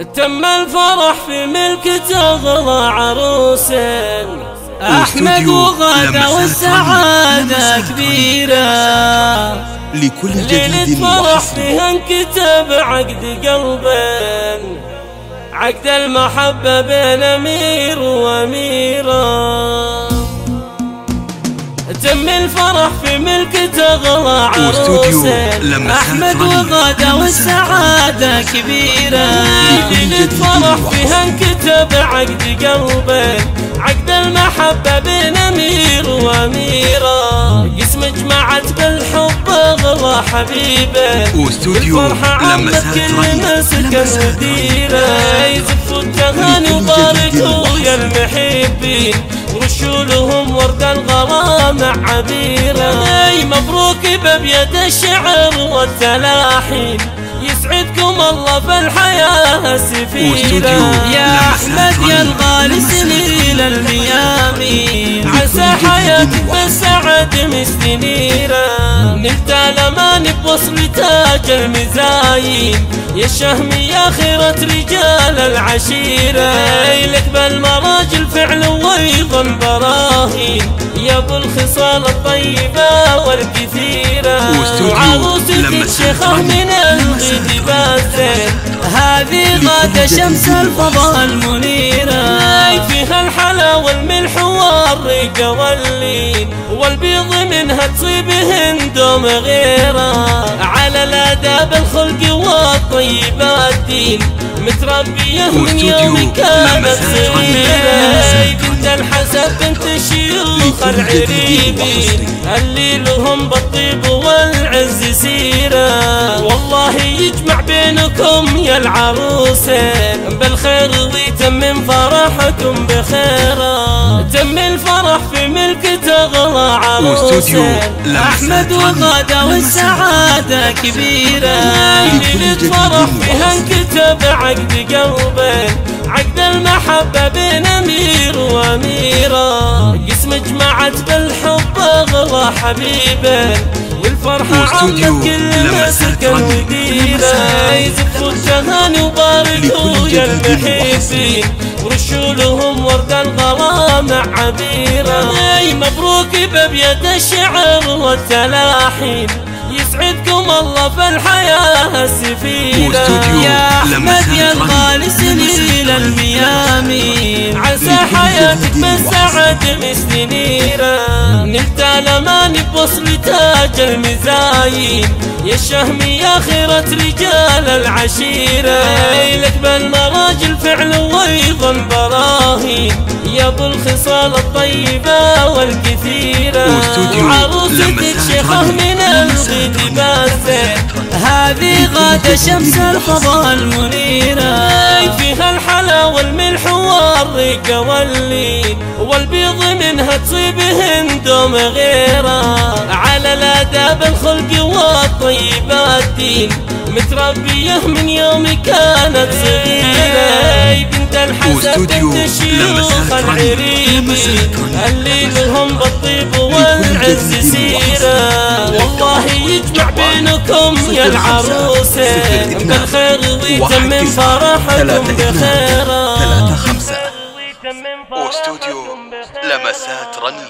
تم الفرح في ملك تغلى عروس أحمد وغدا والسعادة كبيرة. لكل جديد فرح فيها انكتب عقد قلبين عقد المحبة بين أمير وأميرة. تم الفرح في ملك تغلى عروسين أحمد. وغدا والسعادة كبيرة. ليلة فرح فيها انكتب عقد قلبين عقد المحبة بين أمير وأميرة. قسم جمعت بالحب أغلى حبيبين واستوديو لما سافر كل وديرة يزفوا التهاني لكل وباركوا يا المحبين. ورشوا لهم ورد الغرام عبيرة أي مبروك بابيد الشعر والتلاحين يسعدكم الله في الحياة سفيرة يا أحمد يا. الغالي. علي. الميامين. عسى حياتك. بالسعد مستنيرة نلت الأمان بوصل تاج المزايين يا الشهم يا خيرة رجال العشيرة. لك بالمراجل فعل وأيضا براهين يا ابو الخصال الطيبة والكثيرة سافر علي. من الغد بازين هذه غادة شمس. الفضاء المنيرة فيها الحلا والملح والرق واللين والبيض منها تصيبهن دوم غيرة على الآداب الخلق والطيبة الدين متربية من يوم كانت. صغيرة جديد العريبين. اللي لهم بالطيب والعز سيرة. والله يجمع بينكم يا العروسين. بالخير ويتمم فرحكم بخيرة تم الفرح في ملك تغلى عروسين. أحمد لما والسعادة كبيرة. ليلة جديد فرح فيها وحسن. انكتب عقد قلبين عقد المحبة وأميرة قسم جمعت بالحب أغلى حبيبين والفرحة عمت كل سافر علي. يزفوا التهاني وباركوا يا المحبين ورشوا لهم ورد الغرام عبيرة. أي مبروك بابيد الشعر والتلاحين. يسعدكم الله في الحياة واستوديو يا أحمد يا. الغالي سنين سافر لكل حياتك بالسعد مستنيرة نلت الأمان بوصل تاج المزايين. يا الشهم يا خيرة رجال العشيرة. لك بالمراجل فعل وأيضا براهين. يا أبو الخصال الطيبة والكثيرة. شيخة علي. من علي. بازين هذه غادة شمس الفضاء المنيرة. فيها الحلا والملح والرق واللين والبيض منها تصيبهن دوم غيره. على الآداب الخلق والطيبة الدين. متربية من يوم كانت صغيرة بنت الحسن بنت سافر علي. اللي لهم بالطيب والعز يجمع بينكم يا العروسين بالخير ويتمم فرحكم بخيرة ثلاثة خمسة. واستوديو لمسات رنين